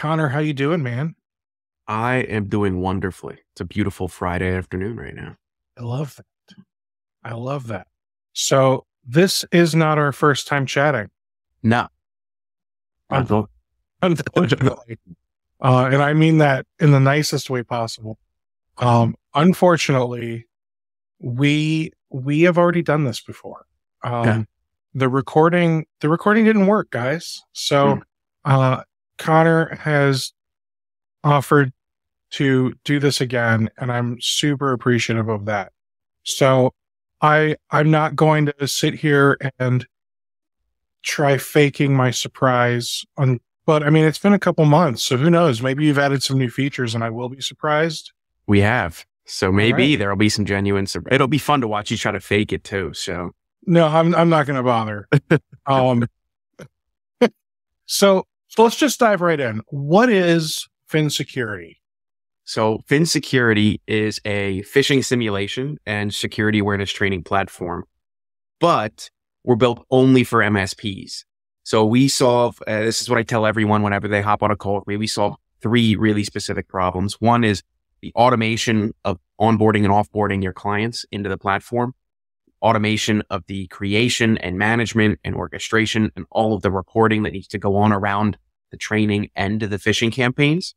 Connor, how you doing, man? I am doing wonderfully. It's a beautiful Friday afternoon right now. I love that. I love that. So this is not our first time chatting. No. Un- Unfortunately. Uh, and I mean that in the nicest way possible. Um, unfortunately, we we have already done this before. Um, Yeah. the recording the recording didn't work, guys. So Hmm. uh, Connor has offered to do this again, and I'm super appreciative of that. So I I'm not going to sit here and try faking my surprise on but I mean it's been a couple months, so who knows? Maybe you've added some new features and I will be surprised. We have. So maybe right. there'll be some genuine, sur- it'll be fun to watch you try to fake it too. So No, I'm I'm not gonna bother. um so so let's just dive right in. What is Phin Security? So Phin Security is a phishing simulation and security awareness training platform, but we're built only for MSPs. So we solve, uh, this is what I tell everyone whenever they hop on a call with me. We solve three really specific problems. One is the automation of onboarding and offboarding your clients into the platform, automation of the creation and management and orchestration and all of the reporting that needs to go on around the training of the phishing campaigns.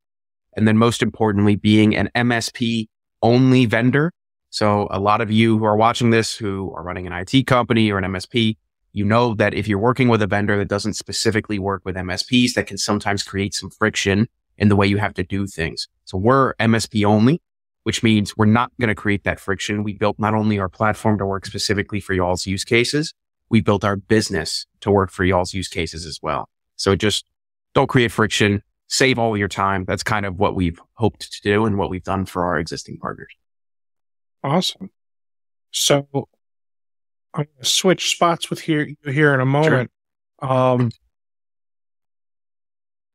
And then most importantly, being an MSP only vendor. So a lot of you who are watching this, who are running an IT company or an MSP, you know that if you're working with a vendor that doesn't specifically work with MSPs, that can sometimes create some friction in the way you have to do things. So we're MSP only, which means we're not going to create that friction. We built not only our platform to work specifically for y'all's use cases, we built our business to work for y'all's use cases as well. So just don't create friction, save all your time. That's kind of what we've hoped to do and what we've done for our existing partners. Awesome. So I'm gonna switch spots with here you here in a moment. Um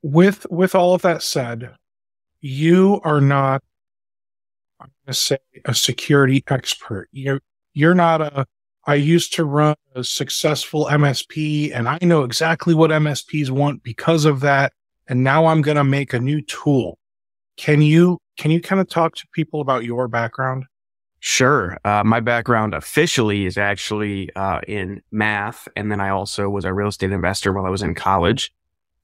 with with all of that said, you are not say a security expert. You're you're not a I used to run a successful MSP and I know exactly what MSPs want because of that. And now I'm gonna make a new tool. Can you can you kind of talk to people about your background? Sure. Uh, my background officially is actually uh, in math. And then I also was a real estate investor while I was in college.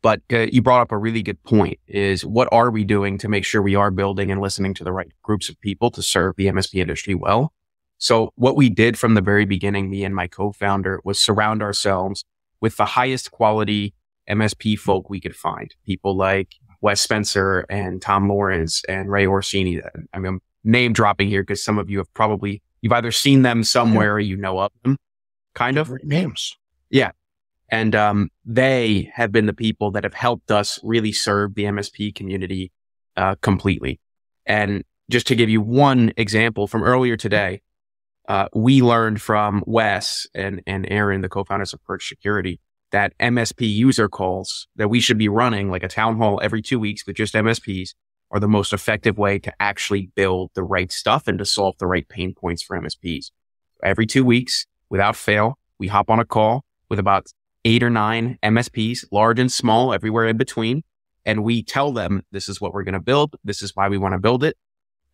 But uh, you brought up a really good point is what are we doing to make sure we are building and listening to the right groups of people to serve the MSP industry well? So what we did from the very beginning, me and my co-founder was surround ourselves with the highest quality MSP folk we could find. People like Wes Spencer and Tom Lawrence and Ray Orsini. I mean, I'm name dropping here because some of you have probably, you've either seen them somewhere or you know of them, kind of. Great names. And um, they have been the people that have helped us really serve the MSP community uh, completely. And just to give you one example from earlier today, uh, we learned from Wes and, and Aaron, the co-founders of Perch Security, that MSP user calls that we should be running like a town hall every two weeks with just MSPs are the most effective way to actually build the right stuff and to solve the right pain points for MSPs. Every two weeks, without fail, we hop on a call with about eight or nine MSPs, large and small, everywhere in between. And we tell them this is what we're going to build. This is why we want to build it.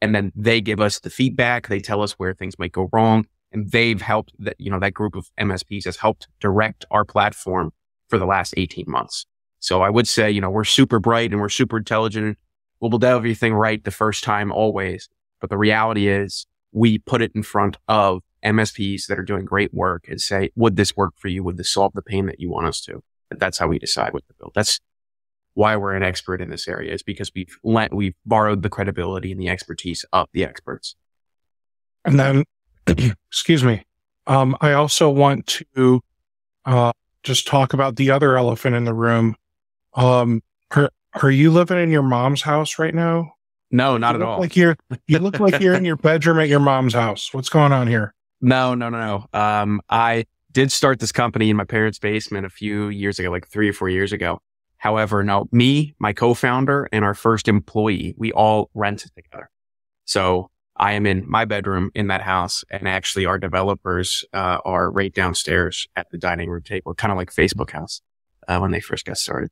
And then they give us the feedback. They tell us where things might go wrong. And they've helped that, you know, that group of MSPs has helped direct our platform for the last 18 months. So I would say, you know, we're super bright and we're super intelligent. We'll do everything right the first time always. But the reality is we put it in front of MSPs that are doing great work and say, would this work for you? Would this solve the pain that you want us to? And that's how we decide what to build. That's why we're an expert in this area is because we've lent, we've borrowed the credibility and the expertise of the experts. And then, excuse me, um, I also want to uh, just talk about the other elephant in the room. Um, are, are you living in your mom's house right now? No, not You at all. Like you're, you look like you're in your bedroom at your mom's house. What's going on here? No, no, no, no. Um, I did start this company in my parents' basement a few years ago, like three or four years ago. However, no, me, my co-founder and our first employee, we all rent together. So I am in my bedroom in that house and actually our developers, uh, are right downstairs at the dining room table, kind of like Facebook house, uh, when they first got started.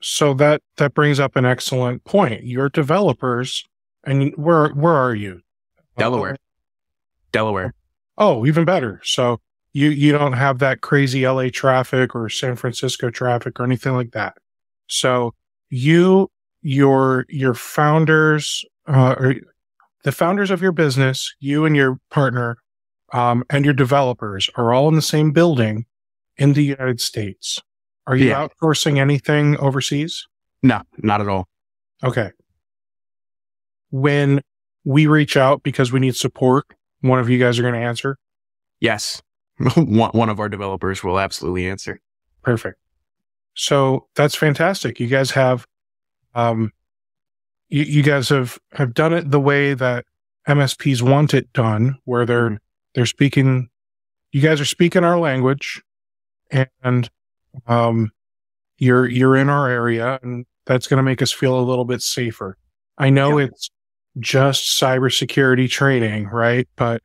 so that that brings up an excellent point. Your developers, and where where are you? Delaware. Delaware. Oh, even better. So you you don't have that crazy LA traffic or San Francisco traffic or anything like that. So you your your founders uh, or the founders of your business, you and your partner, um, and your developers are all in the same building in the United States. Are you Yeah. outsourcing anything overseas? No, not at all. Okay. When we reach out because we need support, one of you guys are going to answer. Yes. one, one of our developers will absolutely answer. Perfect. So that's fantastic. You guys have, um, you, you guys have, have done it the way that MSPs want it done, where they're, Mhm. they're speaking, you guys are speaking our language and, um, you're, you're in our area and that's going to make us feel a little bit safer. I know Yeah. it's just cybersecurity training, right? But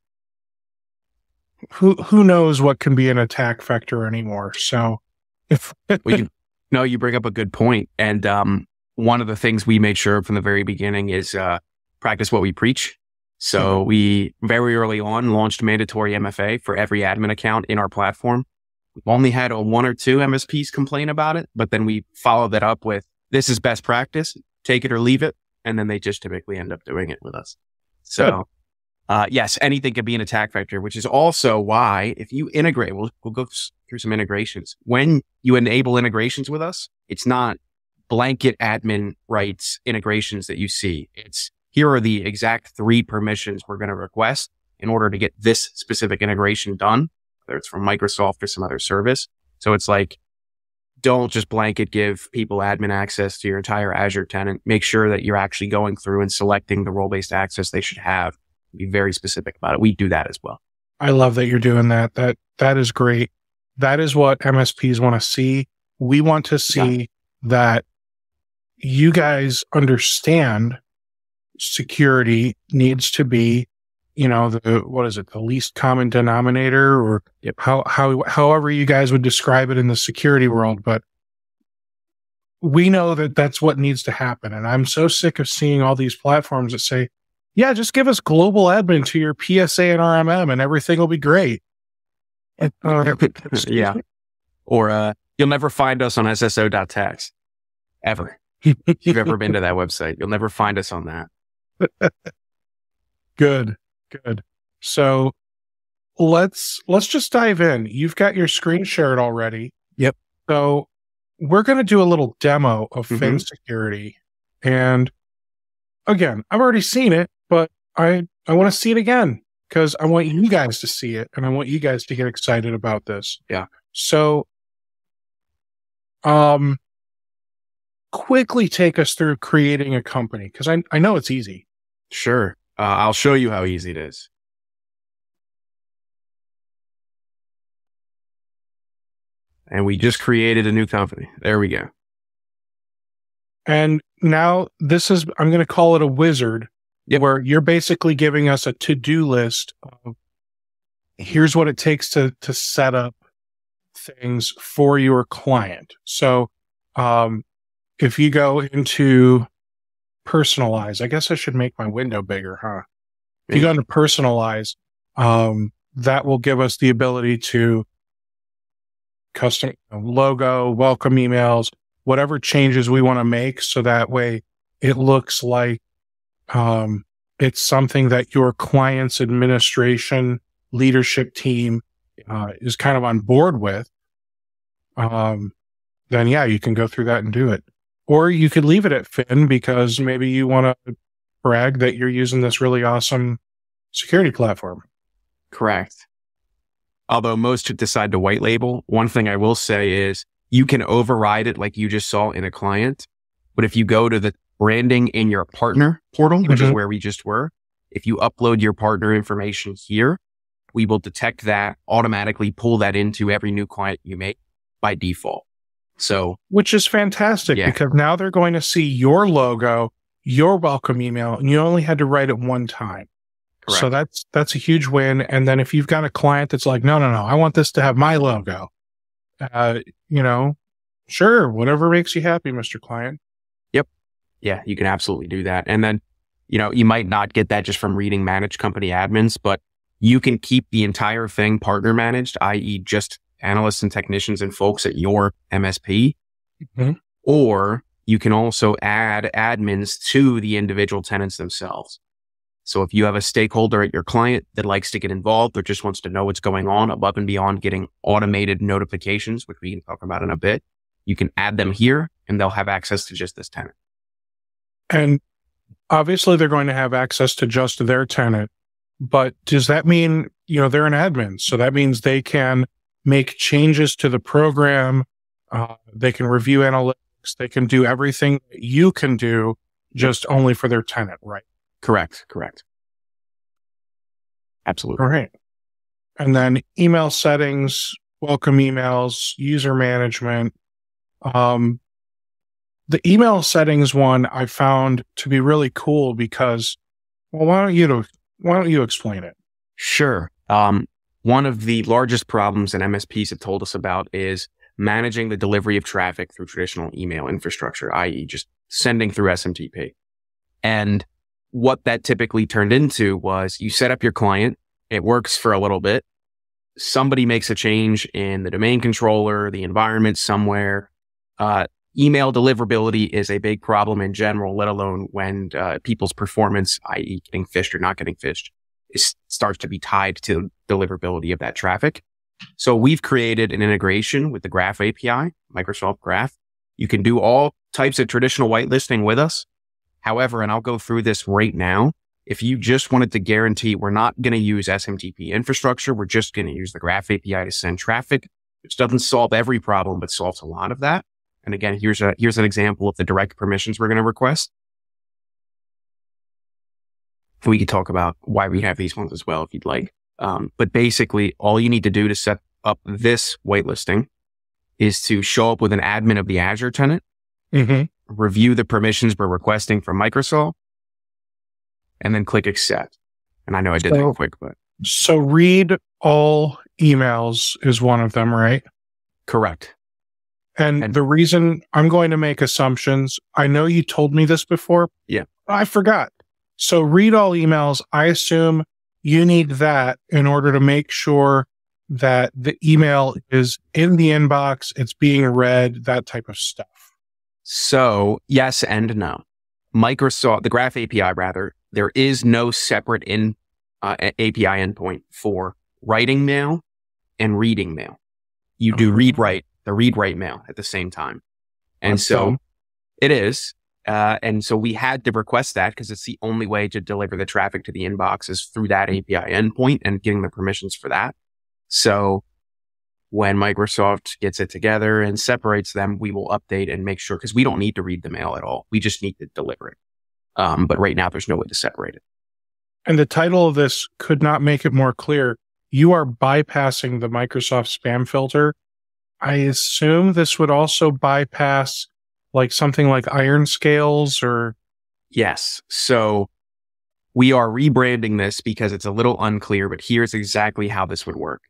who, who knows what can be an attack vector anymore? So if, Well, you, no, you bring up a good point. And um, one of the things we made sure from the very beginning is uh, practice what we preach. So we very early on launched mandatory MFA for every admin account in our platform. We've only had a one or two MSPs complain about it, but then we followed that up with this is best practice, take it or leave it. And then they just typically end up doing it with us. So uh, yes, anything can be an attack vector, which is also why if you integrate, we'll, we'll go through some integrations. When you enable integrations with us, it's not blanket admin rights integrations that you see. It's here are the exact three permissions we're going to request in order to get this specific integration done, whether it's from Microsoft or some other service. So it's like, don't just blanket give people admin access to your entire Azure tenant. Make sure that you're actually going through and selecting the role-based access they should have be very specific about it. We do that as well. I love that you're doing that. That that is great. That is what MSPs want to see. We want to see that you guys understand security needs to be, you know, the what is it, the least common denominator or Yep. how how however you guys would describe it in the security world, but we know that that's what needs to happen. And I'm so sick of seeing all these platforms that say, yeah, just give us global admin to your PSA and RMM and everything will be great. And, uh, yeah. Or uh, you'll never find us on SSO.tax ever. If you've ever been to that website, you'll never find us on that. Good, good. So let's let's just dive in. You've got your screen shared already. Yep. So we're going to do a little demo of Mhm. Phin Security, and again, I've already seen it, but I I want to see it again because I want you guys to see it, and I want you guys to get excited about this. Yeah. So, um, quickly take us through creating a company because I I know it's easy. Sure. Uh, I'll show you how easy it is. And we just created a new company. There we go. And now this is, I'm going to call it a wizard Yep. where you're basically giving us a to do list of here's what it takes to, to set up things for your client. So, um, if you go into personalize, I guess I should make my window bigger, huh? If you go into personalize, um, that will give us the ability to custom logo, welcome emails, whatever changes we want to make. So that way it looks like, um, it's something that your client's administration leadership team, uh, is kind of on board with. Um, then yeah, you can go through that and do it. Or you could leave it at Phin because maybe you want to brag that you're using this really awesome security platform. Correct. Although most decide to white label, one thing I will say is you can override it like you just saw in a client. But if you go to the branding in your partner portal, which is Mhm. where we just were, if you upload your partner information here, we will detect that, automatically pull that into every new client you make by default. So which is fantastic Yeah. because now they're going to see your logo, your welcome email, and you only had to write it one time. So that's that's a huge win. And then if you've got a client that's like, no, no, no, I want this to have my logo, uh, you know, Sure, whatever makes you happy, Mr. Client. Yep. Yeah, you can absolutely do that. And then, you know, you might not get that just from reading managed company admins, but you can keep the entire thing partner managed, i.e. just analysts and technicians and folks at your MSP. Mm-hmm. Or you can also add admins to the individual tenants themselves. So if you have a stakeholder at your client that likes to get involved or just wants to know what's going on above and beyond getting automated notifications, which we can talk about in a bit, you can add them here and they'll have access to just this tenant. And obviously they're going to have access to just their tenant, but does that mean, you know, they're an admin? So that means they can make changes to the program. Uh, they can review analytics. They can do everything you can do just only for their tenant, right? Correct. Correct. Absolutely. All right. And then email settings, welcome emails, user management. Um, the email settings one I found to be really cool because, well, why don't you, why don't you explain it? Sure. Um, one of the largest problems that MSPs have told us about is managing the delivery of traffic through traditional email infrastructure, i.e. just sending through SMTP. And what that typically turned into was you set up your client. It works for a little bit. Somebody makes a change in the domain controller, the environment somewhere. Uh, email deliverability is a big problem in general, let alone when uh, people's performance, i.e. getting phished or not getting phished, is, starts to be tied to deliverability of that traffic. So we've created an integration with the Graph API, Microsoft Graph. You can do all types of traditional whitelisting with us. However, and I'll go through this right now. If you just wanted to guarantee we're not going to use SMTP infrastructure, we're just going to use the Graph API to send traffic, which doesn't solve every problem, but solves a lot of that. And again, here's a, here's an example of the direct permissions we're going to request. We could talk about why we have these ones as well, if you'd like. Um, but basically, all you need to do to set up this whitelisting is to show up with an admin of the Azure tenant mm-hmm. review the permissions we're requesting from Microsoft, and then click accept. And I know I did so, that quick, but. So read all emails is one of them, right? Correct. And, and the reason I'm going to make assumptions, I know you told me this before. Yeah. I forgot. So read all emails. I assume you need that in order to make sure that the email is in the inbox, it's being read, that type of stuff. So yes and no. Microsoft, the Graph API rather, there is no separate in uh, API endpoint for writing mail and reading mail. You do read write, the read write mail at the same time. And so it is. Uh, and so we had to request that because it's the only way to deliver the traffic to the inbox is through that API endpoint and getting the permissions for that. So when Microsoft gets it together and separates them, we will update and make sure because we don't need to read the mail at all. We just need to deliver it. Um, but right now, there's no way to separate it. And the title of this could not make it more clear. You are bypassing the Microsoft spam filter. I assume this would also bypass like something like IronScales or. Yes. So we are rebranding this because it's a little unclear, but here's exactly how this would work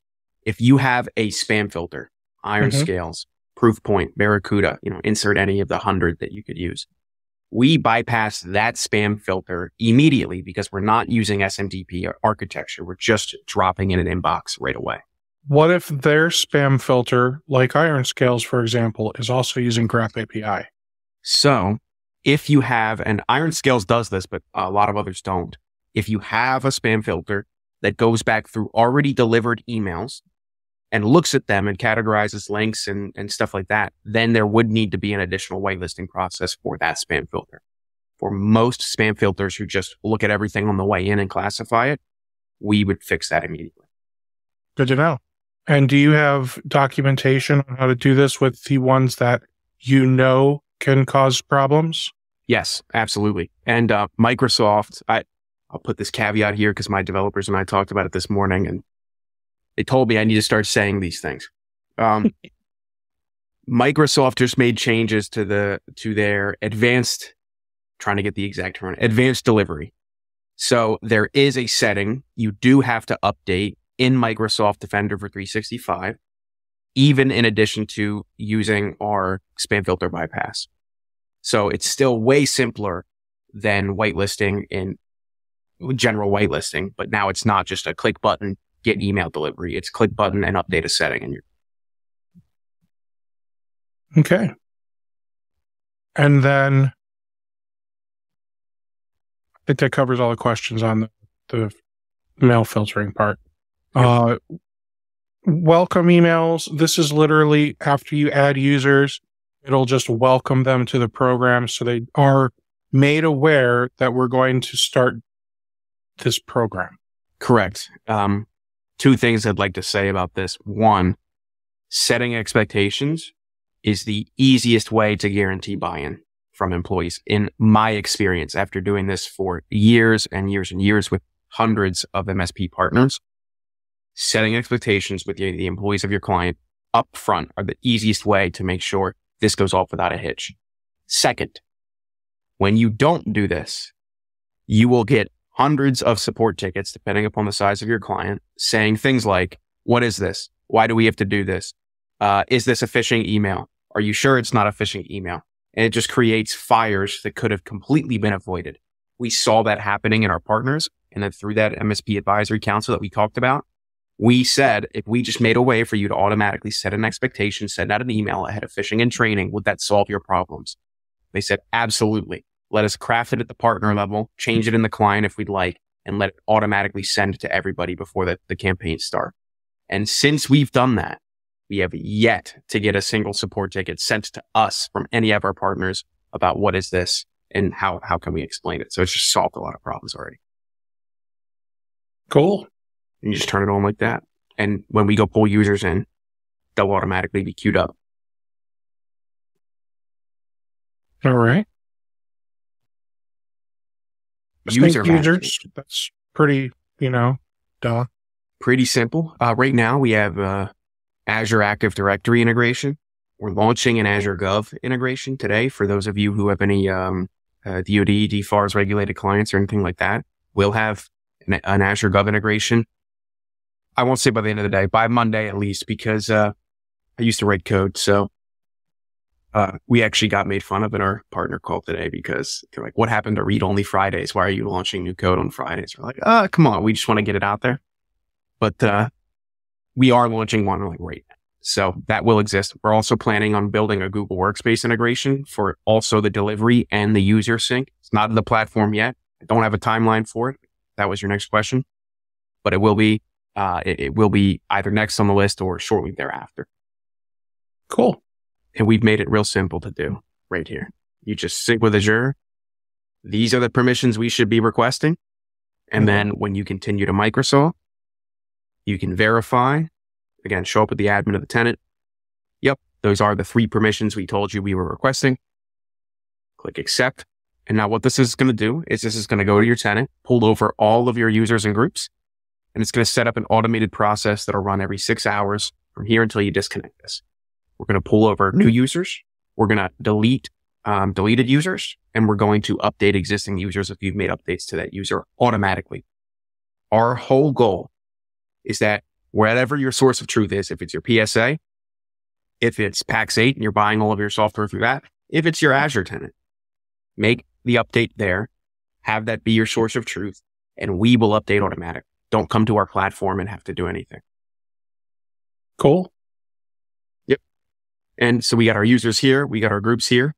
if you have a spam filter, iron mm-hmm. scales, Proofpoint, Barracuda, you know, insert any of the hundred that you could use. We bypass that spam filter immediately because we're not using SMTP architecture. We're just dropping in an inbox right away. What if their spam filter, like IronScales, for example, is also using Graph API? So if you have, and IronScales does this, but a lot of others don't. If you have a spam filter that goes back through already delivered emails and looks at them and categorizes links and, and stuff like that, then there would need to be an additional whitelisting process for that spam filter. For most spam filters who just look at everything on the way in and classify it, we would fix that immediately. Good to know. And do you have documentation on how to do this with the ones that you know can cause problems? Yes, absolutely. And uh, Microsoft, I, I'll put this caveat here because my developers and I talked about it this morning, and they told me I need to start saying these things. Um, Microsoft just made changes to the to their advanced, trying to get the exact term, advanced delivery. So there is a setting you do have to update in Microsoft Defender for 365. Even in addition to using our spam filter bypass. So it's still way simpler than whitelisting in general whitelisting, but now it's not just a click button, get email delivery. It's click button and update a setting and you're Okay. And then I think that covers all the questions on the, the mail filtering part. Yep. Uh, welcome emails. This is literally after you add users, it'll just welcome them to the program so they are made aware that we're going to start this program. Correct. Um, two things I'd like to say about this. One, setting expectations is the easiest way to guarantee buy-in from employees. In my experience, after doing this for years and years and years with hundreds of MSP partners, setting expectations with the, the employees of your client up front are the easiest way to make sure this goes off without a hitch. Second, when you don't do this, you will get hundreds of support tickets, depending upon the size of your client, saying things like, what is this? Why do we have to do this? Uh, is this a phishing email? Are you sure it's not a phishing email? And it just creates fires that could have completely been avoided. We saw that happening in our partners. And then through that MSP advisory council that we talked about, we said if we just made a way for you to automatically set an expectation, send out an email ahead of phishing and training, would that solve your problems? They said, absolutely. Let us craft it at the partner level, change it in the client if we'd like, and let it automatically send to everybody before the, the campaign start. And since we've done that, we have yet to get a single support ticket sent to us from any of our partners about what is this and how, how can we explain it? So it's just solved a lot of problems already. Cool. And you just turn it on like that. And when we go pull users in, they'll automatically be queued up. All right. User users. That's pretty, you know, duh. Pretty simple. Uh, right now we have, uh, Azure Active Directory integration. We're launching an Azure Gov integration today. For those of you who have any um, uh, DoD, DFARS regulated clients or anything like that, we'll have an, an, Azure Gov integration. I won't say by the end of the day, by Monday at least, because uh, I used to write code. So uh, we actually got made fun of in our partner call today because they're like, what happened to read only Fridays? Why are you launching new code on Fridays? We're like, uh, come on. We just want to get it out there. But, uh, we are launching one like right now. So that will exist. We're also planning on building a Google Workspace integration for also the delivery and the user sync. It's not in the platform yet. I don't have a timeline for it. That was your next question, but it will be, uh, it, it will be either next on the list or shortly thereafter. Cool. And we've made it real simple to do right here. You just sync with Azure. These are the permissions we should be requesting. And mm-hmm. then when you continue to Microsoft, you can verify. Again, show up with the admin of the tenant. Yep, those are the three permissions we told you we were requesting. Click accept. And now what this is going to do is this is going to go to your tenant, pull over all of your users and groups, and it's going to set up an automated process that'll run every six hours from here until you disconnect this. We're going to pull over new users. We're going to delete um, deleted users, and we're going to update existing users if you've made updates to that user automatically. Our whole goal is that wherever your source of truth is, if it's your PSA, if it's Pax8 and you're buying all of your software through that, if it's your Azure tenant, make the update there, have that be your source of truth, and we will update automatic. Don't come to our platform and have to do anything. Cool. Yep. And so we got our users here. We got our groups here.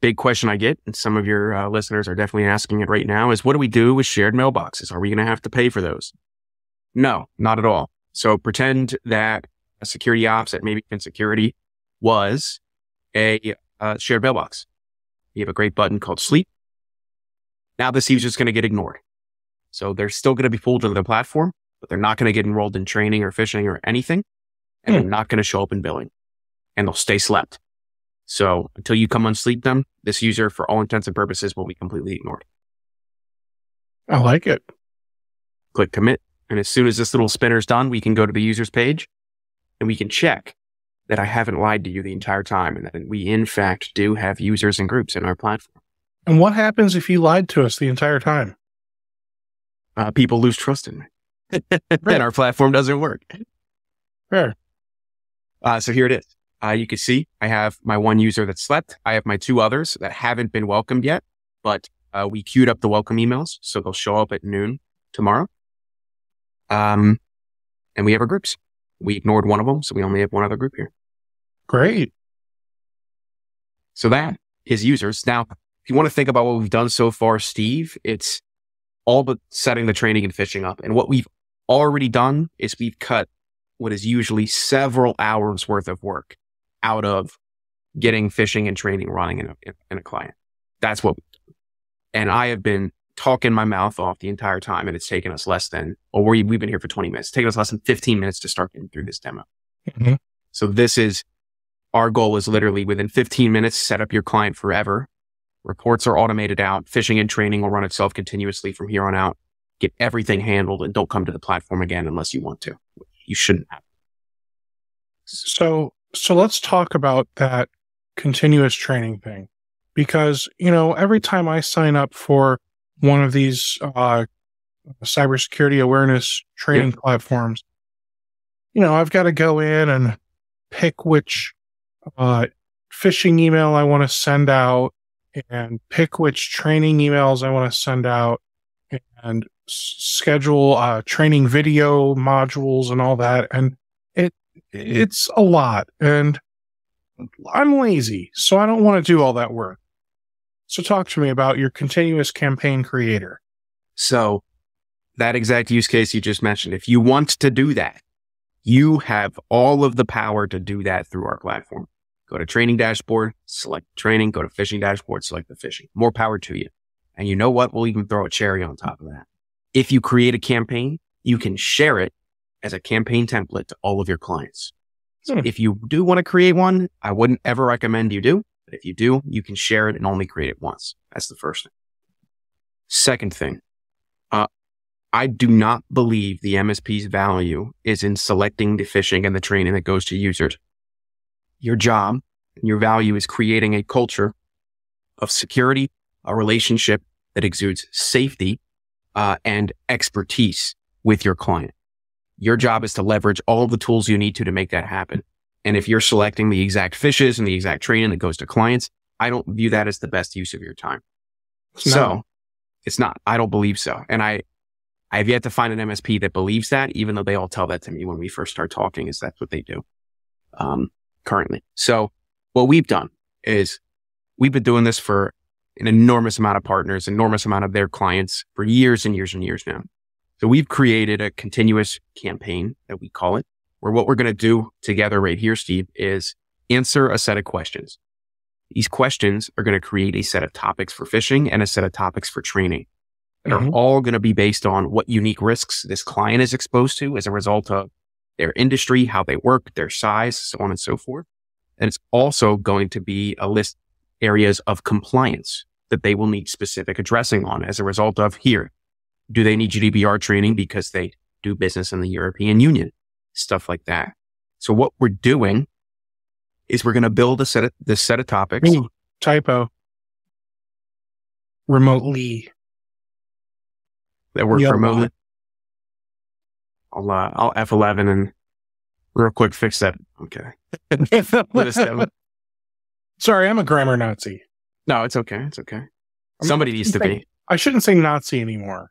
Big question I get, and some of your uh, listeners are definitely asking it right now is what do we do with shared mailboxes? Are we going to have to pay for those? No, not at all. So pretend that a security ops at maybe in security was a uh, shared mailbox. You have a great button called sleep. Now this user is going to get ignored. So they're still going to be pulled into the platform, but they're not going to get enrolled in training or phishing or anything. And they're hmm. not going to show up in billing and they'll stay slept. So until you come unsleep them, this user for all intents and purposes will be completely ignored. I like it. Click commit. And as soon as this little spinner's done, we can go to the users page and we can check that I haven't lied to you the entire time and that we in fact do have users and groups in our platform. And what happens if you lied to us the entire time? Uh, people lose trust in me. and our platform doesn't work. Fair. Uh, so here it is. Uh, you can see I have my one user that slept. I have my two others that haven't been welcomed yet, but uh, we queued up the welcome emails. So they'll show up at noon tomorrow. Um, and we have our groups. We ignored one of them. So we only have one other group here. Great. So that is users. Now, if you want to think about what we've done so far, Steve, it's all but setting the training and phishing up. And what we've already done is we've cut what is usually several hours worth of work out of getting phishing and training running in a, in a client. That's what, and I have been talking my mouth off the entire time and it's taken us less than, or we, we've been here for 20 minutes, it's taken us less than 15 minutes to start getting through this demo. Mm-hmm. So this is, our goal is literally within 15 minutes, set up your client forever. Reports are automated out. Phishing and training will run itself continuously from here on out. Get everything handled and don't come to the platform again unless you want to. You shouldn't have. So, so let's talk about that continuous training thing because, you know, every time I sign up for one of these, uh, cybersecurity awareness training platforms, you know, I've got to go in and pick which, uh, phishing email I want to send out and pick which training emails I want to send out and schedule, uh, training video modules and all that. And it, it's a lot and I'm lazy, so I don't want to do all that work. So talk to me about your continuous campaign creator. So that exact use case you just mentioned, if you want to do that, you have all of the power to do that through our platform. Go to training dashboard, select training, go to phishing dashboard, select the phishing. More power to you. And you know what? We'll even throw a cherry on top of that. If you create a campaign, you can share it as a campaign template to all of your clients. So hmm. if you do want to create one, I wouldn't ever recommend you do. But if you do, you can share it and only create it once. That's the first thing. Second thing, uh, I do not believe the MSP's value is in selecting the phishing and the training that goes to users. Your job, your value is creating a culture of security, a relationship that exudes safety uh, and expertise with your client. Your job is to leverage all the tools you need to to make that happen. And if you're selecting the exact phishes and the exact training that goes to clients, I don't view that as the best use of your time. So it's not. I don't believe so. And I, I have yet to find an MSP that believes that, even though they all tell that to me when we first start talking, is that's what they do, um, currently. So what we've done is we've been doing this for an enormous amount of partners, enormous amount of their clients for years and years and years now. So we've created a continuous campaign that we call it, where what we're going to do together right here, Steve, is answer a set of questions. These questions are going to create a set of topics for phishing and a set of topics for training that mm-hmm. are all going to be based on what unique risks this client is exposed to as a result of their industry, how they work, their size, so on and so forth. And it's also going to be a list areas of compliance that they will need specific addressing on as a result of here. Do they need GDPR training because they do business in the European Union? Stuff like that. So what we're doing is we're going to build a set of this set of topics. Ooh, typo. Remotely. That work remotely. I'll uh, I'll F11 and real quick fix that. Okay. Sorry, I'm a grammar Nazi. No, it's okay. It's okay. Somebody needs to be. I shouldn't say Nazi anymore.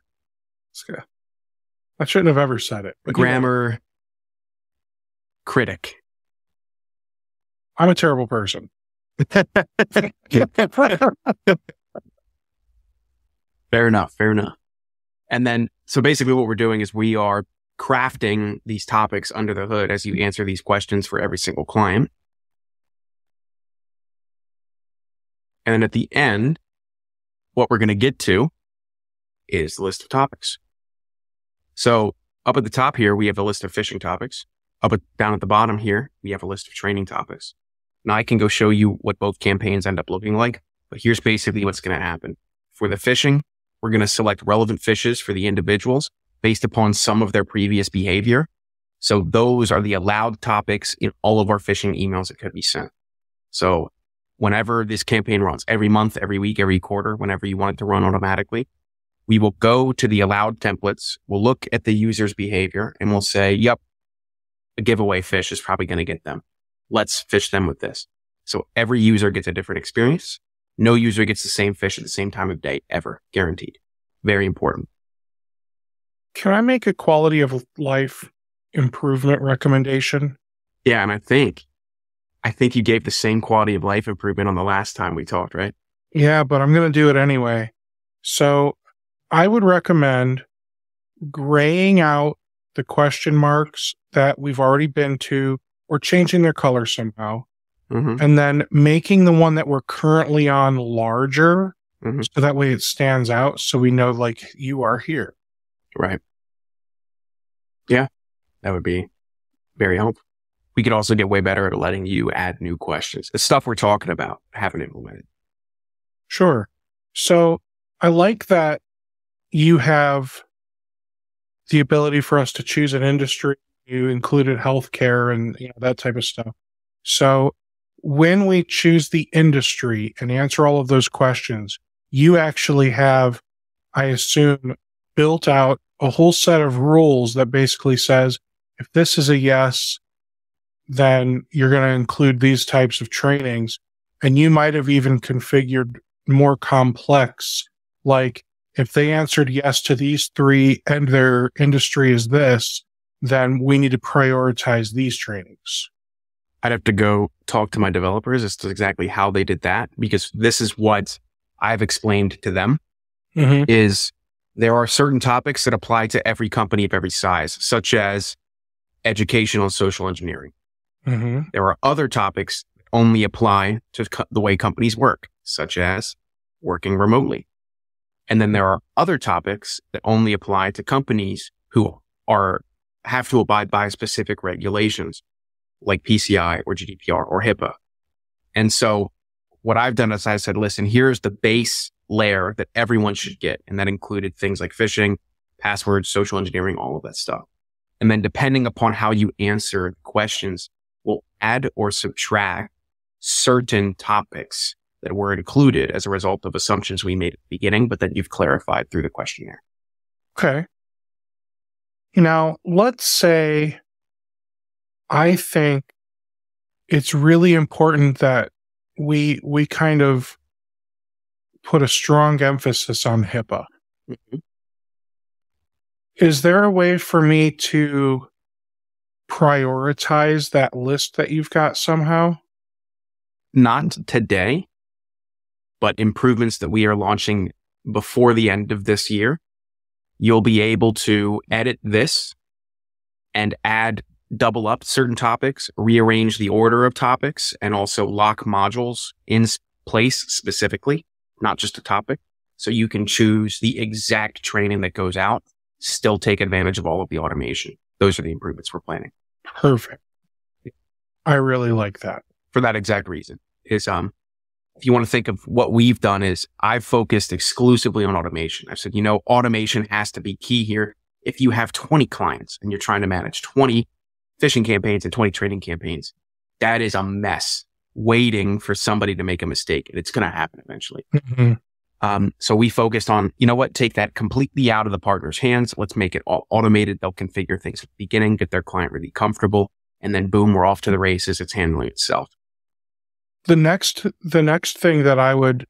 I shouldn't have ever said it. Grammar you know, critic. I'm a terrible person. fair enough. Fair enough. And then, so basically what we're doing is we are crafting these topics under the hood as you answer these questions for every single client. And then at the end, what we're going to get to is the list of topics. So up at the top here, we have a list of phishing topics. Up at, down at the bottom here, we have a list of training topics. Now I can go show you what both campaigns end up looking like, but here's basically what's going to happen. For the phishing, we're going to select relevant phishes for the individuals based upon some of their previous behavior. So those are the allowed topics in all of our phishing emails that could be sent. So whenever this campaign runs, every month, every week, every quarter, whenever you want it to run automatically, we will go to the allowed templates. We'll look at the user's behavior and we'll say, yep, a giveaway phish is probably going to get them. Let's phish them with this. So every user gets a different experience. No user gets the same phish at the same time of day ever, guaranteed. Very important. Can I make a quality of life improvement recommendation? Yeah. And I think, I think you gave the same quality of life improvement on the last time we talked, right? Yeah, but I'm going to do it anyway. So I would recommend graying out the question marks that we've already been to or changing their color somehow. Mm-hmm. And then making the one that we're currently on larger Mhm. so that way it stands out. So we know like you are here. Right. Yeah. That would be very helpful. We could also get way better at letting you add new questions. The stuff we're talking about haven't implemented. Sure. So I like that you have the ability for us to choose an industry. You included healthcare and you know, that type of stuff. So when we choose the industry and answer all of those questions, you actually have, I assume, built out a whole set of rules that basically says if this is a yes, then you're going to include these types of trainings. And you might have even configured more complex, like if they answered yes to these three and their industry is this, then we need to prioritize these trainings. I'd have to go talk to my developers as to exactly how they did that because this is what I've explained to them Mm-hmm. is there are certain topics that apply to every company of every size, such as educational and social engineering. Mm-hmm. There are other topics that only apply to co- the way companies work, such as working remotely. And then there are other topics that only apply to companies who are have to abide by specific regulations like PCI or GDPR or HIPAA. And so what I've done is I said, listen, here's the base layer that everyone should get. And that included things like phishing, passwords, social engineering, all of that stuff. And then depending upon how you answer questions, we'll add or subtract certain topics that were included as a result of assumptions we made at the beginning, but that you've clarified through the questionnaire. Okay. Now, let's say I think it's really important that we we kind of put a strong emphasis on HIPAA. Mm-hmm. Is there a way for me to prioritize that list that you've got somehow? Not today, but improvements that we are launching before the end of this year. You'll be able to edit this and add double up certain topics, rearrange the order of topics, and also lock modules in place specifically, not just a topic. So you can choose the exact training that goes out, still take advantage of all of the automation. Those are the improvements we're planning Perfect. I really like that. for that exact reason is, um, if you want to think of what we've done is I've focused exclusively on automation. I've said, you know, automation has to be key here. If you have 20 clients and you're trying to manage 20 phishing campaigns and 20 training campaigns, that is a mess waiting for somebody to make a mistake. And it's going to happen eventually. Mhm. Um, so we focused on, you know what, take that completely out of the partner's hands. Let's make it all automated. They'll configure things at the beginning, get their client really comfortable. And then boom, we're off to the races. It's handling itself. The next the next thing that I would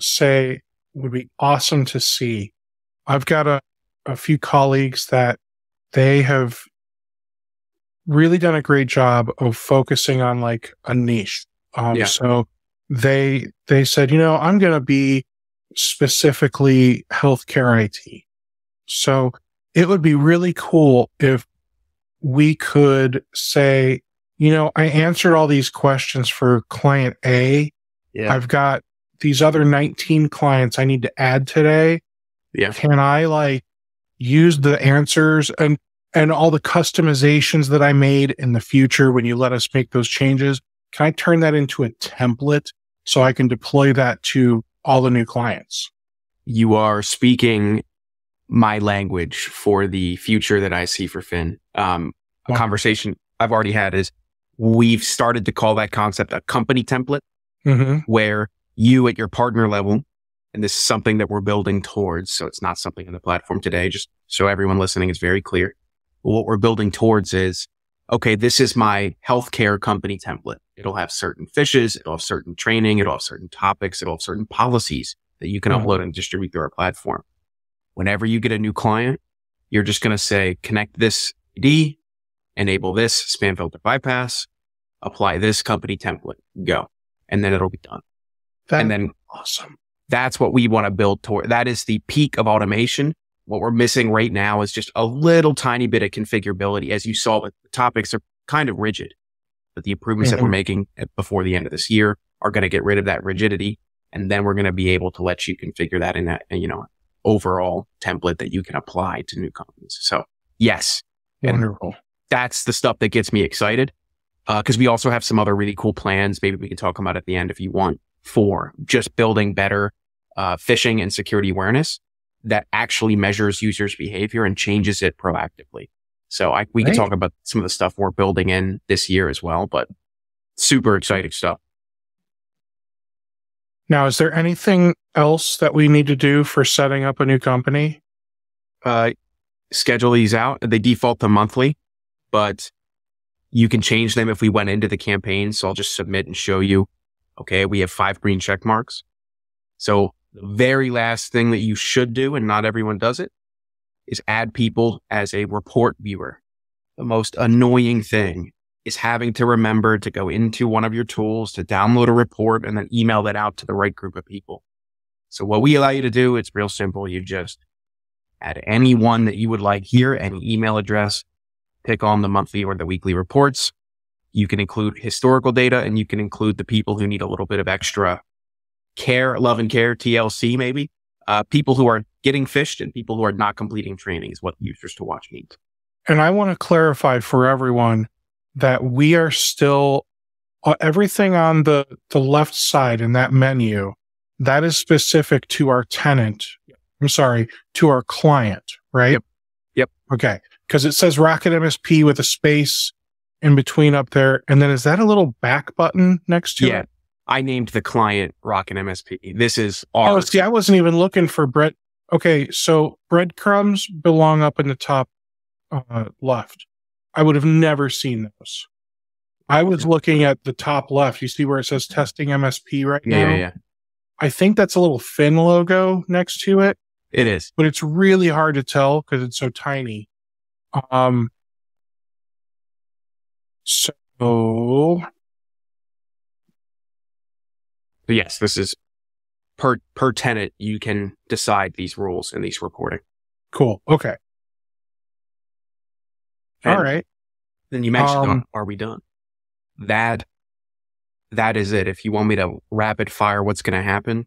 say would be awesome to see. I've got a, a few colleagues that they have really done a great job of focusing on like a niche. Um, Yeah. so they they said, you know, I'm gonna be specifically healthcare IT. So it would be really cool if we could say, you know, I answered all these questions for client A. Yeah. I've got these other 19 clients I need to add today. Yeah. Can I like use the answers and and all the customizations that I made in the future when you let us make those changes? Can I turn that into a template so I can deploy that to all the new clients? you are speaking my language for the future that I see for Phin. Um, a Wow. conversation I've already had is we've started to call that concept a company template Mm-hmm. where you at your partner level, and this is something that we're building towards. So it's not something in the platform today, just so everyone listening is very clear. What we're building towards is okay, this is my healthcare company template. It'll have certain phishes. It'll have certain training. It'll have certain topics. It'll have certain policies that you can Mhm. upload and distribute through our platform. Whenever you get a new client, you're just going to say, connect this ID, enable this spam filter bypass, apply this company template, go. And then it'll be done. That, and then awesome. that's what we want to build toward. That is the peak of automation. What we're missing right now is just a little tiny bit of configurability. As you saw, the topics are kind of rigid, but the improvements that Mhm. we're making before the end of this year are going to get rid of that rigidity. And then we're going to be able to let you configure that in that, you know, overall template that you can apply to new companies. So yes, And- Wonderful. that's the stuff that gets me excited. Uh, cause we also have some other really cool plans. Maybe we can talk about at the end if you want for just building better, uh, phishing and security awareness that actually measures users behavior and changes it proactively. So I, we can talk about some of the stuff we're building in this year as well, but super exciting stuff. Now, is there anything else that we need to do for setting up a new company? uh, schedule these out. They default to monthly, but you can change them if we went into the campaign. So I'll just submit and show you. Okay. We have five green check marks. So the very last thing that you should do, and not everyone does it, is add people as a report viewer. The most annoying thing is having to remember to go into one of your tools to download a report and then email that out to the right group of people. So what we allow you to do, it's real simple. You just add any one that you would like here, any email address, pick on the monthly or the weekly reports. You can include historical data and you can include the people who need a little bit of extra care, love and care, TLC maybe. Uh, people who are getting phished and people who are not completing training is what users to watch means. And I want to clarify for everyone that we are still uh, everything on the the left side in that menu that is specific to our tenant. I'm sorry, to our client, right? Yep. Yep. Okay. Because it says Rocket MSP with a space in between up there. And then is that a little back button next to it? yeah. it? I named the client Rocket MSP. This is Oh, see, I wasn't even looking for bread. Okay. So breadcrumbs belong up in the top uh, left. I would have never seen those. I was looking at the top left. You see where it says testing MSP right yeah, now? yeah, yeah. I think that's a little Phin logo next to it, It is. but it's really hard to tell because it's so tiny. Um, so yes, this is per, per tenant. You can decide these rules and these reporting. cool. Okay. All And- right. Then you mentioned, Um, are we done? That, that is it. If you want me to rapid fire what's going to happen,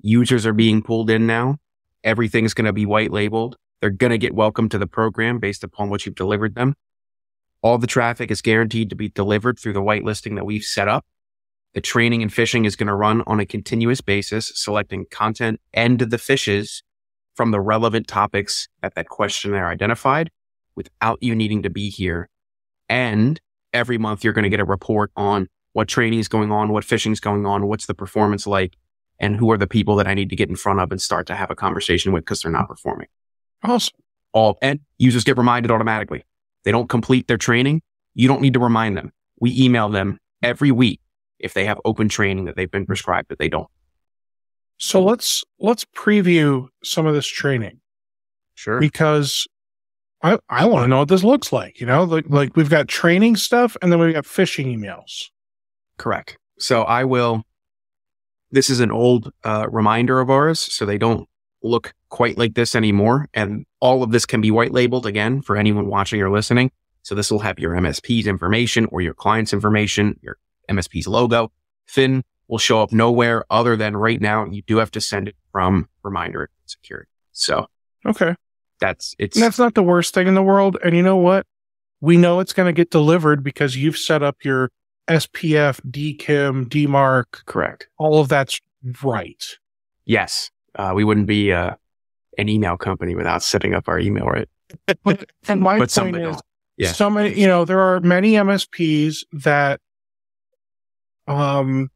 users are being pulled in now. Everything's going to be white labeled. They're going to get welcome to the program based upon what you've delivered them. All the traffic is guaranteed to be delivered through the whitelisting that we've set up. The training and phishing is going to run on a continuous basis, selecting content and the phishes from the relevant topics that that questionnaire identified without you needing to be here and every month you're going to get a report on what training is going on, what phishing is going on, what's the performance like, and who are the people that I need to get in front of and start to have a conversation with because they're not performing. Awesome. All and users get reminded automatically. They don't complete their training. You don't need to remind them. We email them every week if they have open training that they've been prescribed that they don't. So let's let's preview some of this training Sure. because I I want to know what this looks like. You know, like like we've got training stuff and then we've got phishing emails. Correct. So I will. This is an old uh, reminder of ours, so they don't look quite like this anymore. And all of this can be white labeled again for anyone watching or listening. So this will have your MSP's information or your client's information, your MSP's logo. Phin will show up nowhere other than right now. You do have to send it from Reminder Security. So Okay. that's it's And that's not the worst thing in the world. And you know what? We know it's going to get delivered because you've set up your SPF, DKIM, DMARC, correct. all of that's right. Yes, uh, we wouldn't be uh, an email company without setting up our email right. But and my But some point of is, them Yeah. some you know there are many MSPs that, um,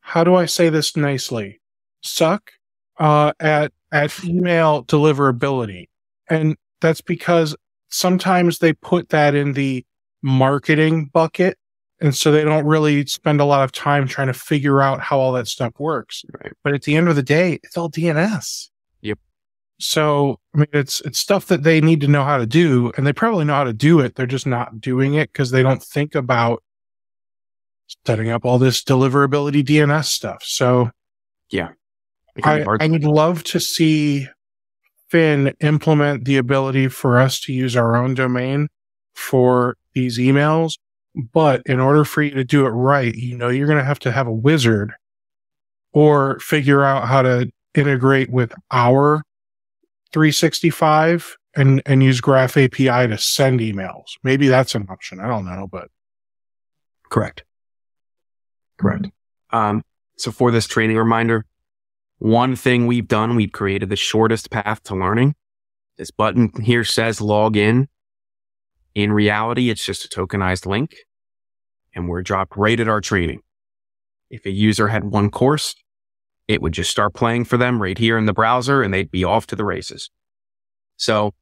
how do I say this nicely? Suck uh, at at email deliverability, and that's because sometimes they put that in the marketing bucket. And so they don't really spend a lot of time trying to figure out how all that stuff works. Right. But at the end of the day, it's all DNS. Yep. So I mean, it's it's stuff that they need to know how to do, and they probably know how to do it. They're just not doing it because they don't think about setting up all this deliverability DNS stuff. So yeah, I, I would love to see Phin implement the ability for us to use our own domain for these emails. But in order for you to do it right, you know, you're going to have to have a wizard or figure out how to integrate with our 365 and, and use Graph API to send emails. Maybe that's an option. I don't know, but Correct. Correct. Um, so for this training reminder, one thing we've done, we've created the shortest path to learning. This button here says log in. In reality, it's just a tokenized link and we're dropped right at our training. If a user had one course, it would just start playing for them right here in the browser and they'd be off to the races. So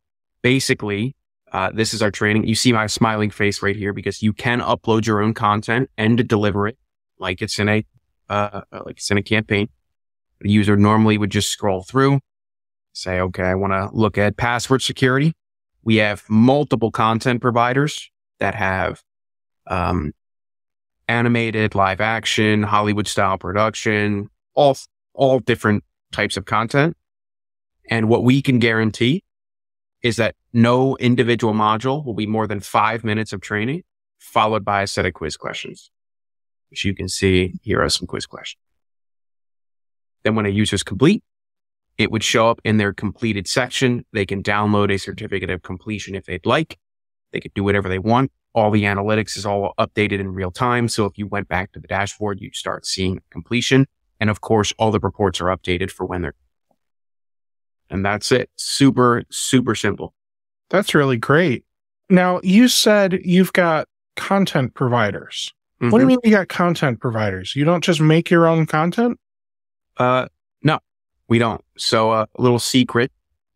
basically, uh, this is our training. You see my smiling face right here because you can upload your own content and deliver it like it's in a, uh, like it's in a campaign. The user normally would just scroll through, say, okay, I want to look at password security. We have multiple content providers that have, um, animated, live action, Hollywood style production, all, all different types of content. And what we can guarantee is that no individual module will be more than five minutes of training, followed by a set of quiz questions, which you can see here are some quiz questions. Then when a user is complete, it would show up in their completed section. They can download a certificate of completion if they'd like. They could do whatever they want. All the analytics is all updated in real time. So if you went back to the dashboard, you'd start seeing completion. And of course, all the reports are updated for when they're, and that's it. Super, super simple. that's really great. Now, you said you've got content providers. What do you Mhm. mean you got content providers? You don't just make your own content? Uh, no, we don't. So uh, a little secret.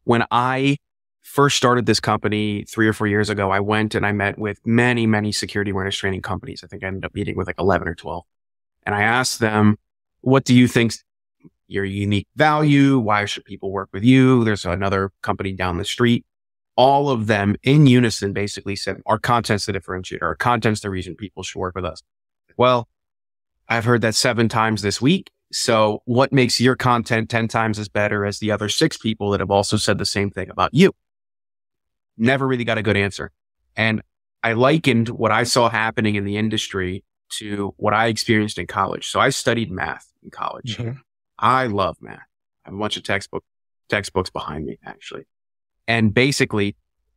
When I first started this company three or four years ago, I went and I met with many, many security awareness training companies. I think I ended up meeting with like 11 or 12. And I asked them, what do you think's your unique value? Why should people work with you? There's another company down the street. All of them in unison basically said, our content's the differentiator. Our content's the reason people should work with us. Well, I've heard that seven times this week. So what makes your content 10 times as better as the other six people that have also said the same thing about you? Never really got a good answer. And I likened what I saw happening in the industry to what I experienced in college. So I studied math in college. Mm-hmm. I love math. I have a bunch of textbook textbooks behind me, actually. And basically,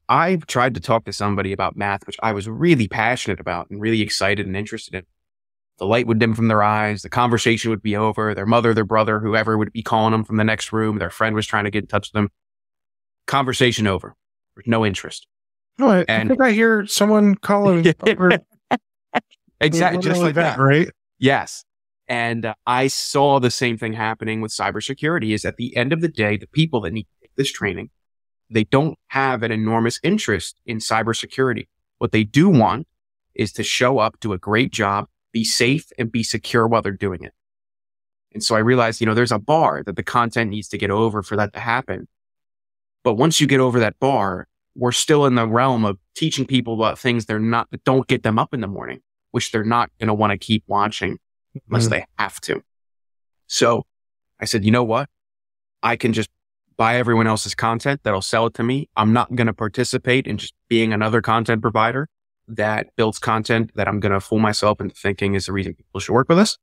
I've tried to talk to somebody about math, which I was really passionate about and really excited and interested in. The light would dim from their eyes. The conversation would be over. Their mother, their brother, whoever would be calling them from the next room. Their friend was trying to get in touch with them. Conversation over. No interest. No, I, I think I hear someone calling. over- Exactly. Just like that. right? Yes. And uh, I saw the same thing happening with cybersecurity is at the end of the day, the people that need to take this training, they don't have an enormous interest in cybersecurity. What they do want is to show up, do a great job, be safe and be secure while they're doing it. And so I realized, you know, there's a bar that the content needs to get over for that to happen. But once you get over that bar, we're still in the realm of teaching people about things they're not, that don't get them up in the morning, which they're not going to want to keep watching unless Mhm. they have to. So I said, you know what? I can just buy everyone else's content that'll sell it to me. I'm not going to participate in just being another content provider that builds content that I'm going to fool myself into thinking is the reason people should work with us.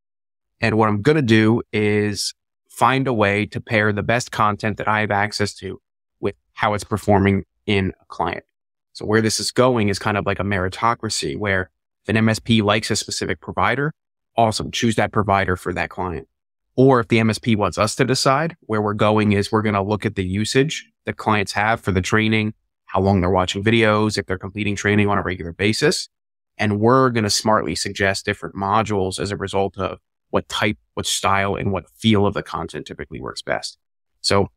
And what I'm going to do is find a way to pair the best content that I have access to with how it's performing in a client. So where this is going is kind of like a meritocracy where if an MSP likes a specific provider, awesome. Choose that provider for that client. Or if the MSP wants us to decide where we're going is we're going to look at the usage that clients have for the training, how long they're watching videos, if they're completing training on a regular basis. And we're going to smartly suggest different modules as a result of what type, what style and what feel of the content typically works best. So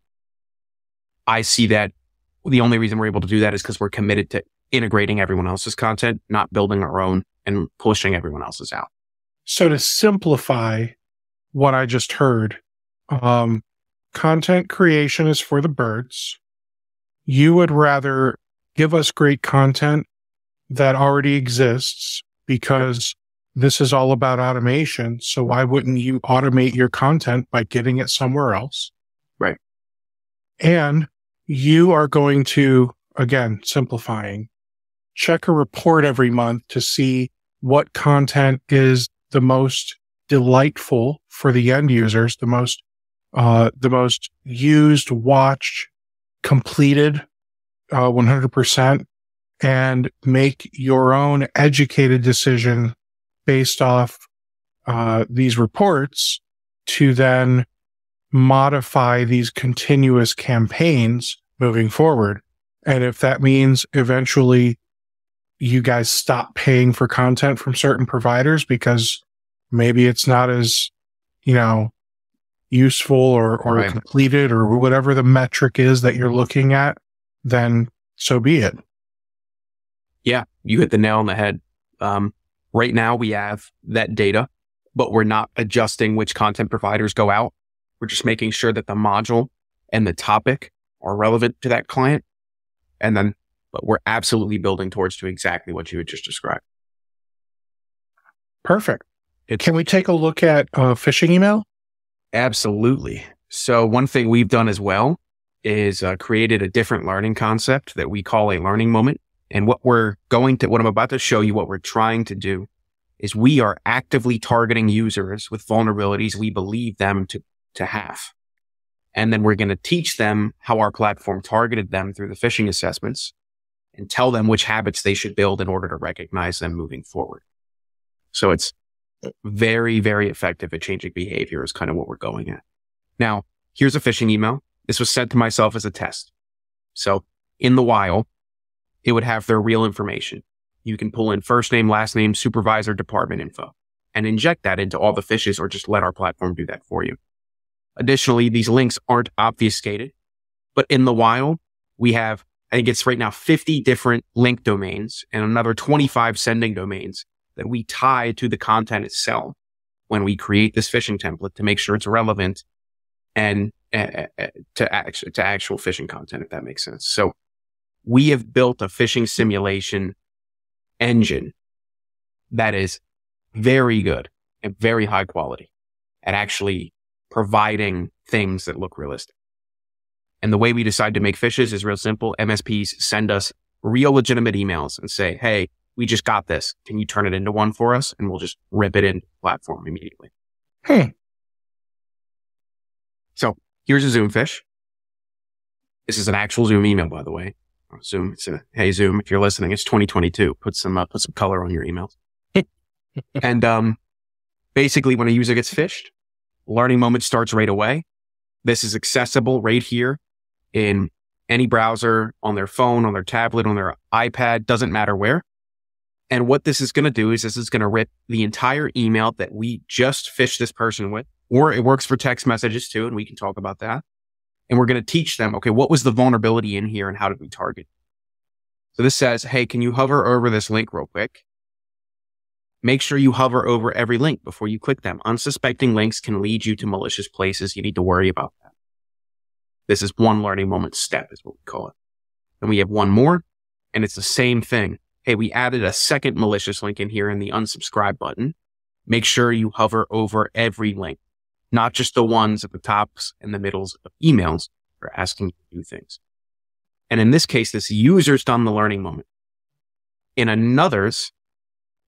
I see that the only reason we're able to do that is because we're committed to integrating everyone else's content, not building our own and pushing everyone else's out. So to simplify what I just heard, um, content creation is for the birds. You would rather give us great content that already exists because this is all about automation. So why wouldn't you automate your content by getting it somewhere else? Right. And you are going to, again, simplifying, check a report every month to see what content is the most delightful for the end users, the most, uh, the most used, watched, completed, uh, 100% and make your own educated decision based off, uh, these reports to then modify these continuous campaigns moving forward. And if that means eventually you guys stop paying for content from certain providers because maybe it's not as, you know, useful or, or right. completed or whatever the metric is that you're looking at, then so be it. Yeah, you hit the nail on the head. Um, right now we have that data, but we're not adjusting which content providers go out. We're just making sure that the module and the topic are relevant to that client. And then, but we're absolutely building towards to exactly what you had just described. Perfect. It's, Can we take a look at uh, phishing email? Absolutely. So one thing we've done as well is uh, created a different learning concept that we call a learning moment. And what we're going to, what I'm about to show you, what we're trying to do is we are actively targeting users with vulnerabilities we believe them to, to have. And then we're going to teach them how our platform targeted them through the phishing assessments and tell them which habits they should build in order to recognize them moving forward. So it's very, very effective at changing behavior is kind of what we're going at. Now, here's a phishing email. This was sent to myself as a test. So in the while, it would have their real information. You can pull in first name, last name, supervisor, department info and inject that into all the phishes or just let our platform do that for you. Additionally, these links aren't obfuscated, but in the wild, we have, I think it's right now 50 different link domains and another 25 sending domains that we tie to the content itself when we create this phishing template to make sure it's relevant and uh, to to actual phishing content, if that makes sense. So we have built a phishing simulation engine that is very good and very high quality at actually providing things that look realistic. And the way we decide to make phishes is real simple. MSPs send us real legitimate emails and say, Hey, we just got this. Can you turn it into one for us? And we'll just rip it into the platform immediately. Hmm. So here's a Zoom phish. This is an actual Zoom email, by the way. Zoom. It's a, hey, Zoom, if you're listening, it's 2022. Put some, uh, put some color on your emails. and, um, basically when a user gets phished, learning moment starts right away. This is accessible right here in any browser on their phone, on their tablet, on their iPad, doesn't matter where. And what this is going to do is this is going to rip the entire email that we just phished this person with, or it works for text messages too. And we can talk about that. And we're going to teach them, okay, what was the vulnerability in here and how did we target? So this says, Hey, can you hover over this link real quick? Make sure you hover over every link before you click them. Unsuspecting links can lead you to malicious places. You need to worry about that. This is one learning moment step is what we call it. And we have one more and it's the same thing. Hey, we added a second malicious link in here in the unsubscribe button. Make sure you hover over every link, not just the ones at the tops and the middles of emails for asking you to do things. And in this case, this user's done the learning moment. In another's,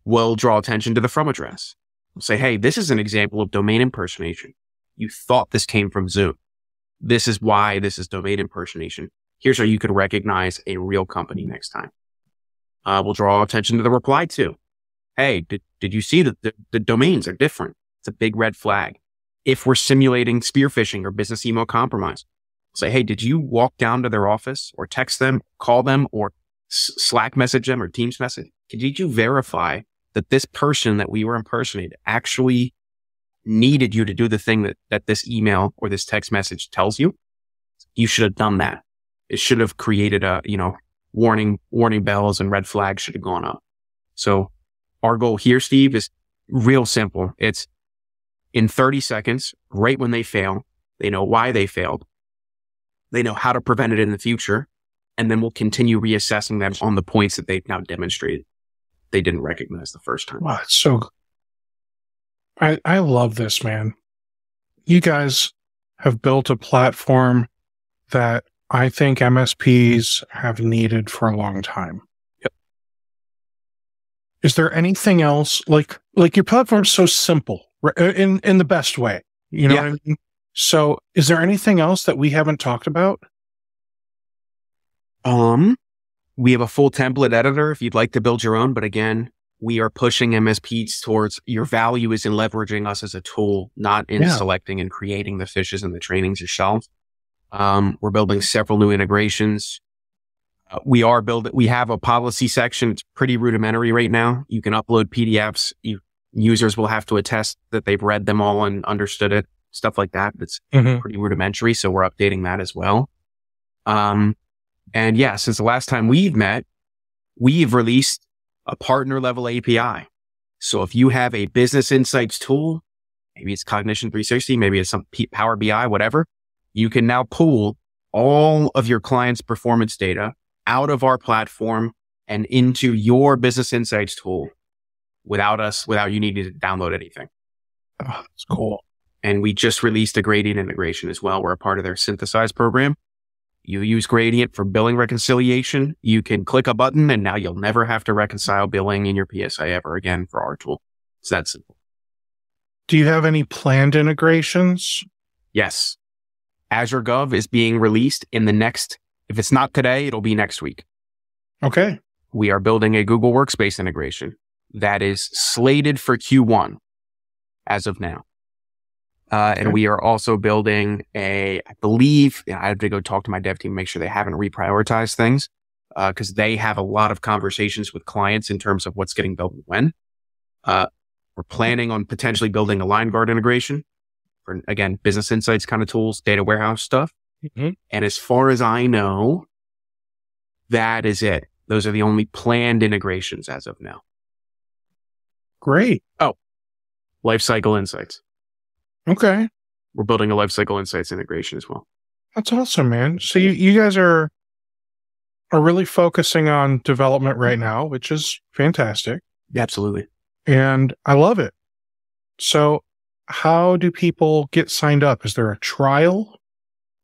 we'll draw attention to the from address. We'll say, Hey, this is an example of domain impersonation. You thought this came from Zoom. This is why this is domain impersonation. Here's how you could recognize a real company next time. Uh, we'll draw attention to the reply to. Hey, did, did you see that the, the domains are different? It's a big red flag. If we're simulating spear phishing or business email compromise, say, Hey, did you walk down to their office or text them, call them or Slack message them or Teams message? Did you verify that this person that we were impersonating actually needed you to do the thing that, that this email or this text message tells you, you should have done that. It should have created a, you know, warning, warning bells and red flags should have gone up. So our goal here, Steve, is real simple. It's in 30 seconds, right when they fail, they know why they failed. They know how to prevent it in the future. And then we'll continue reassessing them on the points that they've now demonstrated they didn't recognize the first time. Wow, it's so I, I love this, man. You guys have built a platform that I think MSPs have needed for a long time. Yep. Is there anything else like like your platform's so simple in in the best way? You know Yeah. what I mean? So, is there anything else that we haven't talked about? Um, we have a full template editor if you'd like to build your own, but again, we are pushing MSPs towards your value is in leveraging us as a tool, not in Yeah. selecting and creating the phishes and the trainings yourself. Um, we're building several new integrations. Uh, we are building, we have a policy section. It's pretty rudimentary right now. You can upload PDFs. You, users will have to attest that they've read them all and understood it, stuff like that. It's Mm-hmm. pretty rudimentary. So we're updating that as well. Um, and yeah, since the last time we've met, we've released a partner level API. So if you have a business insights tool, maybe it's Cognition 360, maybe it's some P- Power BI, whatever, you can now pull all of your clients' performance data out of our platform and into your business insights tool without us, without you needing to download anything. Oh, that's cool. And we just released a Gradient integration as well. We're a part of their synthesize program. You use Gradient for billing reconciliation. You can click a button and now you'll never have to reconcile billing in your PSA ever again for our tool. It's that simple. Do you have any planned integrations? Yes. Azure Gov is being released in the next, if it's not today, it'll be next week. Okay. We are building a Google Workspace integration that is slated for Q1 as of now. Uh, and we are also building a, I believe, I have to go talk to my dev team, make sure they haven't reprioritized things, because they have a lot of conversations with clients in terms of what's getting built and when. Uh, we're planning on potentially building a Liongard integration for, again, business insights kind of tools, data warehouse stuff. Mhm. And as far as I know, that is it. Those are the only planned integrations as of now. Great. Oh, lifecycle insights. Okay. We're building a lifecycle insights integration as well. That's awesome, man. So you, you guys are are really focusing on development right now, which is fantastic. Absolutely. And I love it. So how do people get signed up? Is there a trial?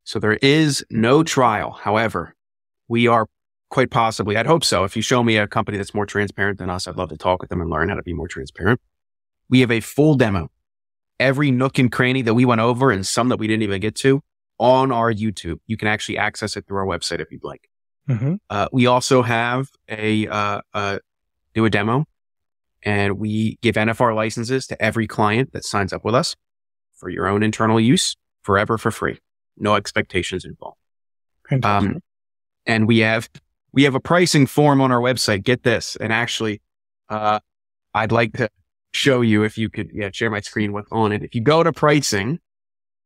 So there is no trial. However, we are quite possibly, I'd hope so. If you show me a company that's more transparent than us, I'd love to talk with them and learn how to be more transparent. We have a full demo. Every nook and cranny that we went over and some that we didn't even get to on our YouTube. You can actually access it through our website if you'd like. Mm-hmm. Uh, we also have a, uh, uh, do a demo and we give NFR licenses to every client that signs up with us for your own internal use forever for free. No expectations involved. Um, and we have, we have a pricing form on our website. Get this. And actually, uh, I'd like to show you if you could, yeah, share my screen with on it. If you go to pricing,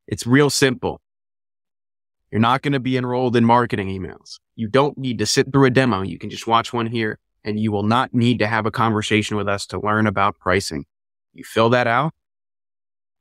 it's real simple. You're not going to be enrolled in marketing emails. You don't need to sit through a demo. You can just watch one here and you will not need to have a conversation with us to learn about pricing. You fill that out.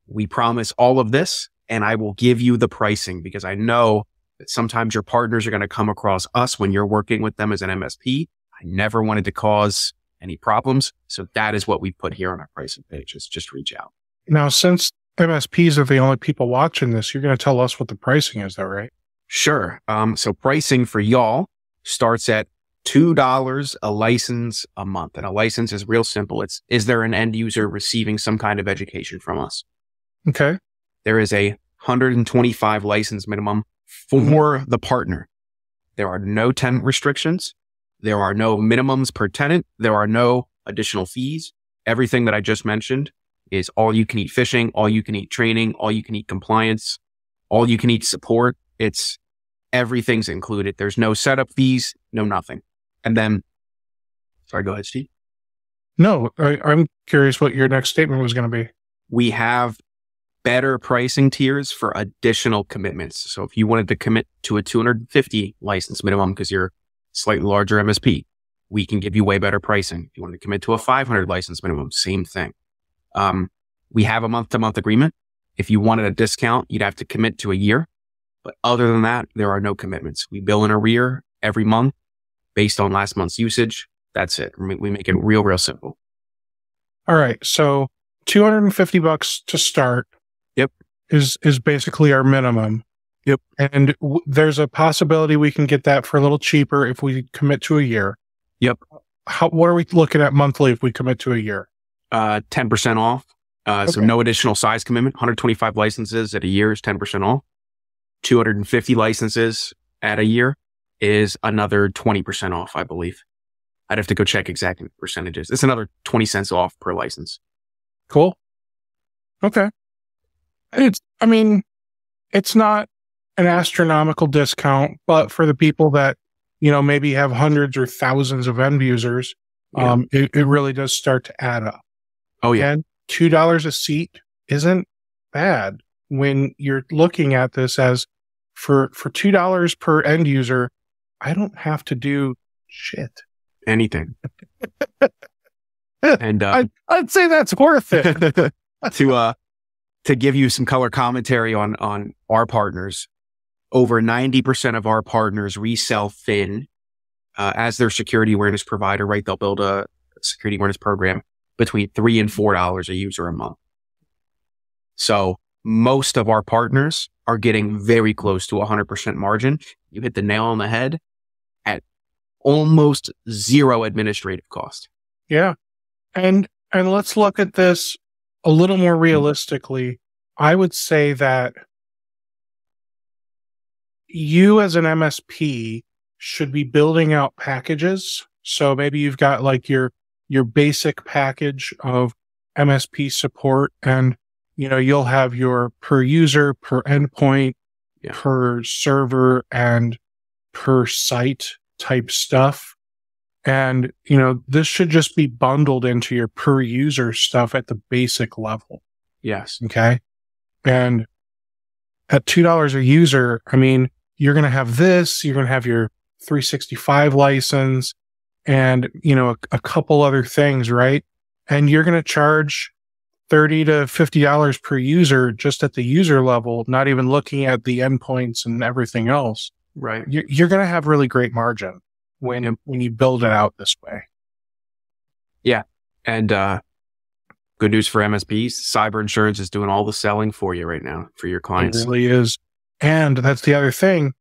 We promise all of this and I will give you the pricing because I know that sometimes your partners are going to come across us when you're working with them as an MSP. I never wanted to cause any problems. So that is what we put here on our pricing page is just reach out. now, since MSPs are the only people watching this, you're going to tell us what the pricing is, though, right? Sure. Um, so pricing for y'all starts at $2 a license a month. And a license is real simple. It's, is there an end user receiving some kind of education from us? Okay. There is a 125 license minimum for mm-hmm. the partner. There are no tenant restrictions. There are no minimums per tenant. There are no additional fees. Everything that I just mentioned is all you can eat phishing, all you can eat training, all you can eat compliance, all you can eat support. It's everything's included. There's no setup fees, no nothing. And then, sorry, go ahead, Steve. No, I, I'm curious what your next statement was going to be. we have better pricing tiers for additional commitments. So if you wanted to commit to a 250 license minimum because you're slightly larger MSP. We can give you way better pricing. If you want to commit to a 500 license minimum, same thing. Um, we have a month to month agreement. If you wanted a discount, you'd have to commit to a year. But other than that, there are no commitments. We bill in arrear every month based on last month's usage. That's it. We make it real, real simple. All right. So 250 bucks to start. Yep. Is, is basically our minimum. Yep. And w- there's a possibility we can get that for a little cheaper if we commit to a year. Yep. How, what are we looking at monthly if we commit to a year? Uh, 10% off. Uh, okay. so no additional size commitment. 125 licenses at a year is 10% off. 250 licenses at a year is another 20% off, I believe. I'd have to go check exactly percentages. It's another 20 cents off per license. Cool. Okay. It's, I mean, it's not an astronomical discount, but for the people that, you know, maybe have hundreds or thousands of end users, yeah. um, it, it really does start to add up. Oh, yeah. And $2 a seat isn't bad when you're looking at this as for, for $2 per end user, I don't have to do shit. Anything. and uh, I'd, I'd say that's worth it. to uh to give you some color commentary on on our partners, over 90% of our partners resell Phin uh, as their security awareness provider, right? They'll build a security awareness program between three and four dollars a user a month. So most of our partners are getting very close to 100% margin. You hit the nail on the head almost zero administrative cost. Yeah. And, and let's look at this a little more realistically. I would say that you as an MSP should be building out packages. So maybe you've got like your, your basic package of MSP support and, you know, you'll have your per user, per endpoint, yeah. per server and per site type stuff. And, you know, this should just be bundled into your per user stuff at the basic level. Yes. Okay. And at $2 a user, I mean, you're going to have this, you're going to have your 365 license and, you know, a, a couple other things, right? And you're going to charge 30 to $50 per user just at the user level, not even looking at the endpoints and everything else. Right. You're, you're going to have really great margin when, when you build it out this way. Yeah. And, uh, good news for MSPs. Cyber insurance is doing all the selling for you right now for your clients. It really is. And that's the other thing.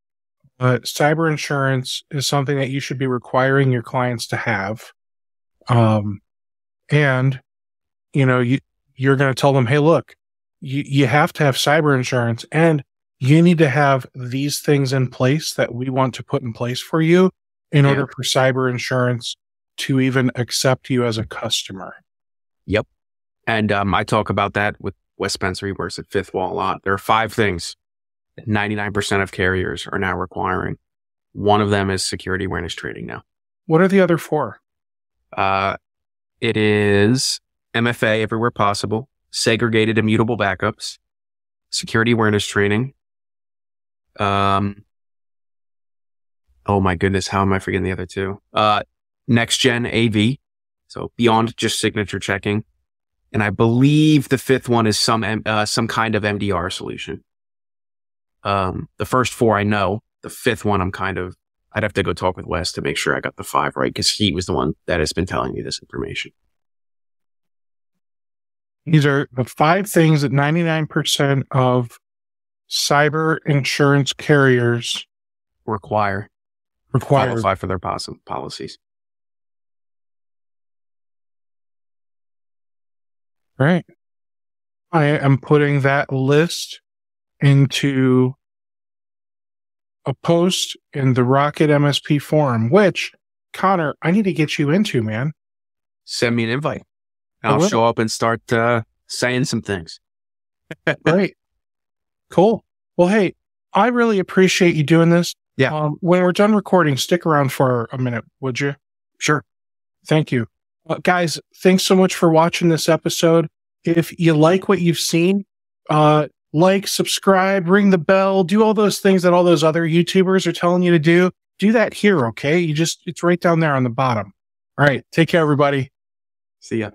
Uh, cyber insurance is something that you should be requiring your clients to have. Um, and, you know, you, you're going to tell them, Hey, look, you, you have to have cyber insurance and you need to have these things in place that we want to put in place for you in yeah. order for cyber insurance to even accept you as a customer. Yep. And um, I talk about that with Wes Spencer. He works at Fifth Wall a lot. There are five things 99% of carriers are now requiring. One of them is security awareness training now. What are the other four? Uh, it is MFA everywhere possible, segregated immutable backups, security awareness training. Um, oh my goodness, how am I forgetting the other two? Uh, next gen AV. So beyond just signature checking. And I believe the fifth one is some, uh, some kind of MDR solution. Um, the first four I know. The fifth one, I'm kind of, I'd have to go talk with Wes to make sure I got the five right because he was the one that has been telling me this information. These are the five things that 99% of cyber insurance carriers require require qualify for their policies. Right. I am putting that list into a post in the Rocket MSP forum, which Connor, I need to get you into, man. Send me an invite. I'll show up and start uh, saying some things. Great. Cool. Well, hey, I really appreciate you doing this. Yeah. Um, when we're done recording, stick around for a minute, would you? Sure. Thank you. Uh, guys, thanks so much for watching this episode. If you like what you've seen, uh, like, subscribe, ring the bell, do all those things that all those other YouTubers are telling you to do. do that here. Okay. You just, it's right down there on the bottom. All right. Take care, everybody. See ya.